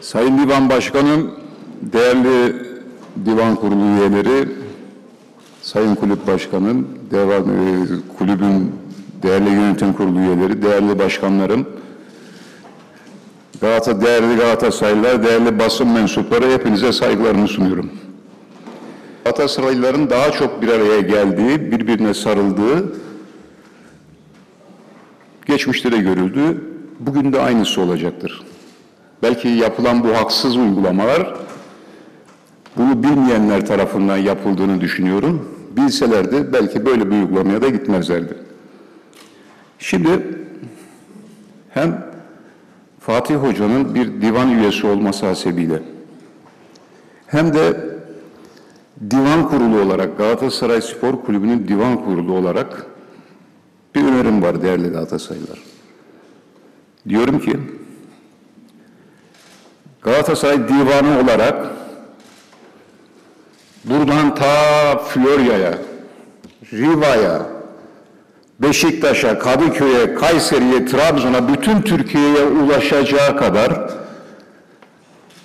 Sayın Divan Başkanım, değerli Divan Kurulu üyeleri, Sayın Kulüp Başkanım, devan, e, kulübün değerli yönetim kurulu üyeleri, değerli başkanlarım, Galata, değerli Galatasaraylılar, değerli basın mensupları hepinize saygılarımı sunuyorum. Galatasaraylıların daha çok bir araya geldiği, birbirine sarıldığı geçmişte de görüldü. Bugün de aynısı olacaktır. Belki yapılan bu haksız uygulamalar bunu bilmeyenler tarafından yapıldığını düşünüyorum. Bilselerdi belki böyle bir uygulamaya da gitmezlerdi. Şimdi hem Fatih Hoca'nın bir divan üyesi olması hasebiyle hem de divan kurulu olarak Galatasaray Spor Kulübü'nün divan kurulu olarak bir önerim var değerli Galatasaraylılar. Diyorum ki Galatasaray Divanı olarak buradan ta Florya'ya, Riva'ya, Beşiktaş'a, Kadıköy'e, Kayseri'ye, Trabzon'a, bütün Türkiye'ye ulaşacağı kadar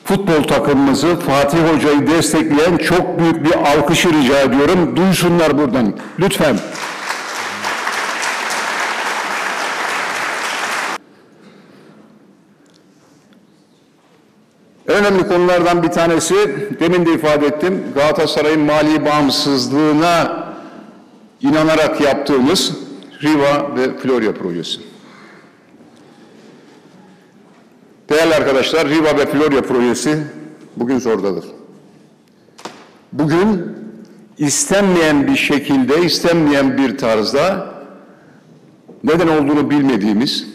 futbol takımımızı Fatih Hoca'yı destekleyen çok büyük bir alkışı rica ediyorum. Duysunlar buradan. Lütfen. Önemli konulardan bir tanesi, demin de ifade ettim, Galatasaray'ın mali bağımsızlığına inanarak yaptığımız Riva ve Florya projesi. Değerli arkadaşlar, Riva ve Florya projesi bugün zordadır. Bugün istenmeyen bir şekilde, istenmeyen bir tarzda neden olduğunu bilmediğimiz,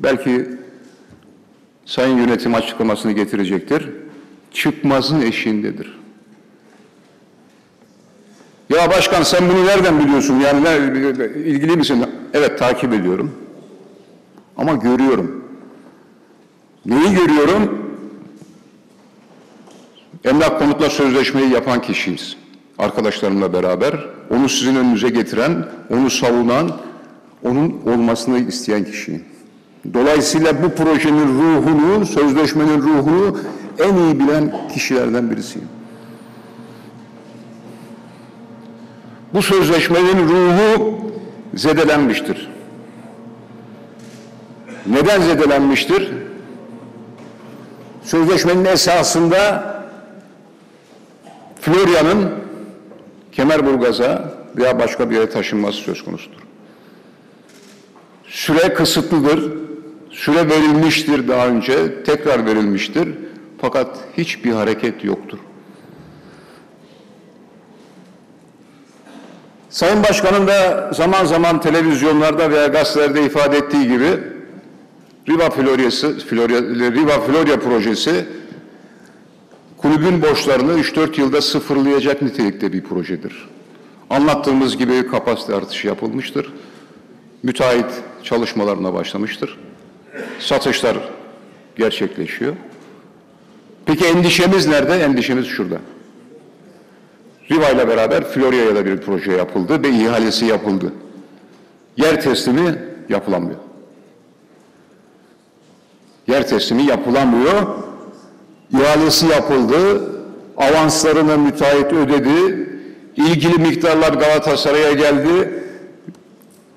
belki Sayın Yönetim açıklamasını getirecektir. Çıkmazın eşiğindedir. Ya başkan sen bunu nereden biliyorsun? Yani ne, ilgili misin? Evet takip ediyorum. Ama görüyorum. Neyi görüyorum? Emlak konutla sözleşmeyi yapan kişiyiz. Arkadaşlarımla beraber. Onu sizin önünüze getiren, onu savunan, onun olmasını isteyen kişiyim. Dolayısıyla bu projenin ruhunu, sözleşmenin ruhunu en iyi bilen kişilerden birisiyim. Bu sözleşmenin ruhu zedelenmiştir. Neden zedelenmiştir? Sözleşmenin esasında Florya'nın Kemerburgaz'a veya başka bir yere taşınması söz konusudur. Süre kısıtlıdır. Süre verilmiştir daha önce, tekrar verilmiştir. Fakat hiçbir hareket yoktur. Sayın Başkan'ın da zaman zaman televizyonlarda veya gazetelerde ifade ettiği gibi Riva Florya'sı, Florya, Riva Florya projesi kulübün borçlarını 3-4 yılda sıfırlayacak nitelikte bir projedir. Anlattığımız gibi kapasite artışı yapılmıştır. Müteahhit çalışmalarına başlamıştır. Satışlar gerçekleşiyor. Peki endişemiz nerede? Endişemiz şurada. Riva ile beraber Florya'ya da bir proje yapıldı ve ihalesi yapıldı. Yer teslimi yapılamıyor. Yer teslimi yapılamıyor. İhalesi yapıldı. Avanslarını müteahhit ödedi. İlgili miktarlar Galatasaray'a geldi.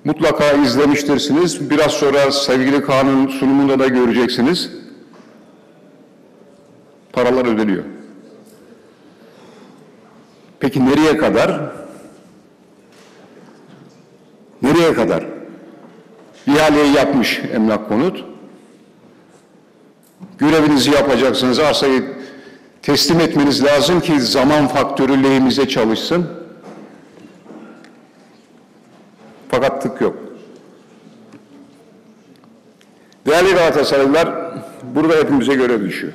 Mutlaka izlemiştirsiniz. Biraz sonra sevgili Kaan'ın sunumunda da göreceksiniz. Paralar ödeniyor. Peki nereye kadar? Nereye kadar? İhaleyi yapmış emlak konut. Görevinizi yapacaksınız. Arsayı teslim etmeniz lazım ki zaman faktörü lehimize çalışsın. Fakat tık yok. Değerli Galatasaraylılar, burada hepimize görev düşüyor.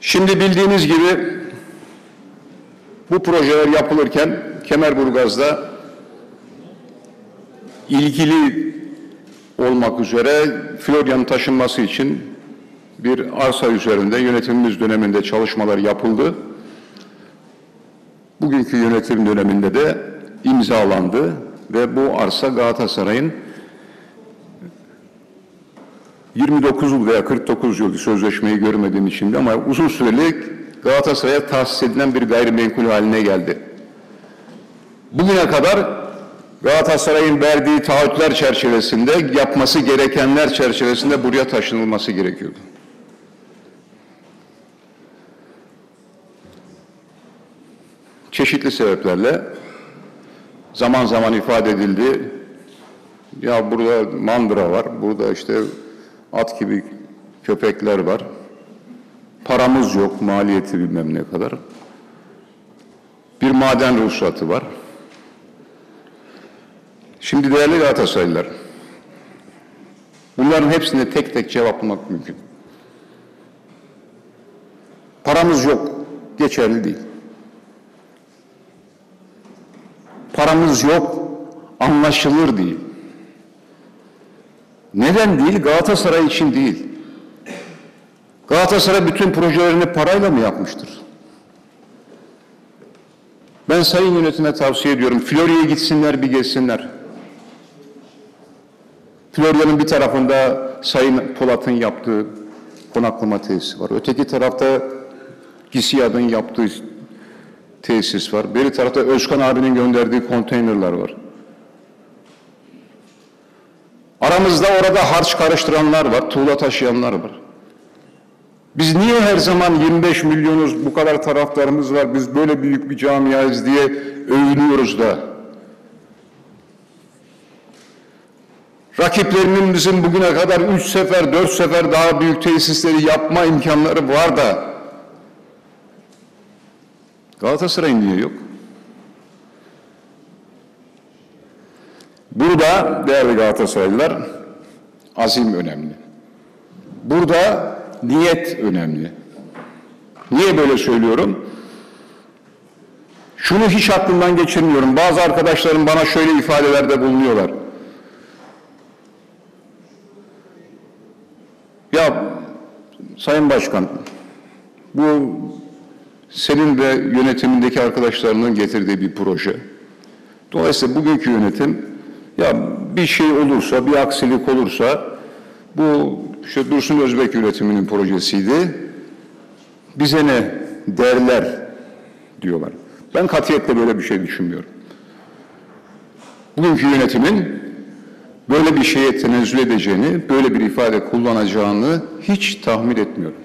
Şimdi bildiğiniz gibi Bu projeler yapılırken Kemerburgaz'da ilgili olmak üzere Florya'nın taşınması için bir arsa üzerinde yönetimimiz döneminde çalışmalar yapıldı. Bugünkü yönetim döneminde de imzalandı ve bu arsa Galatasaray'ın 29 yıl veya 49 yıl sözleşmeyi görmediğim için de ama uzun süreli Galatasaray'a tahsis edilen bir gayrimenkul haline geldi. Bugüne kadar Galatasaray'ın verdiği taahhütler çerçevesinde yapması gerekenler çerçevesinde buraya taşınılması gerekiyordu. Çeşitli sebeplerle zaman zaman ifade edildi. Ya burada mandıra var, burada işte at gibi köpekler var. Paramız yok, maliyeti bilmem ne kadar. Bir maden ruhsatı var. Şimdi değerli Galatasaraylılar, bunların hepsine tek tek cevaplamak mümkün. Paramız yok, geçerli değil. Paramız yok, anlaşılır değil. Neden değil? Galatasaray için değil. Galatasaray bütün projelerini parayla mı yapmıştır? Ben sayın yönetime tavsiye ediyorum. Florya'ya gitsinler bir gezsinler. Florya'nın bir tarafında Sayın Polat'ın yaptığı konaklama tesisi var. Öteki tarafta GİSİAD'ın yaptığı tesis var. Bir tarafta Özkan abinin gönderdiği konteynerler var. Aramızda orada harç karıştıranlar var, tuğla taşıyanlar var. Biz niye her zaman 25 milyonuz, bu kadar taraftarımız var, biz böyle büyük bir camiayız diye övünüyoruz da rakiplerimizin bugüne kadar üç sefer, dört sefer daha büyük tesisleri yapma imkanları var da Galatasaray'ın niye yok? Burada değerli Galatasaraylılar azim önemli. Burada niyet önemli. Niye böyle söylüyorum? Şunu hiç aklımdan geçirmiyorum. Bazı arkadaşlarım bana şöyle ifadelerde bulunuyorlar. Ya Sayın Başkan, bu senin ve yönetimindeki arkadaşlarının getirdiği bir proje. Dolayısıyla bugünkü yönetim ya bir şey olursa, bir aksilik olursa bu işte Dursun Özbek yönetiminin projesiydi. Bize ne derler diyorlar. Ben katiyetle böyle bir şey düşünmüyorum. Bugünkü yönetimin böyle bir şeye tenezzül edeceğini, böyle bir ifade kullanacağını hiç tahmin etmiyorum.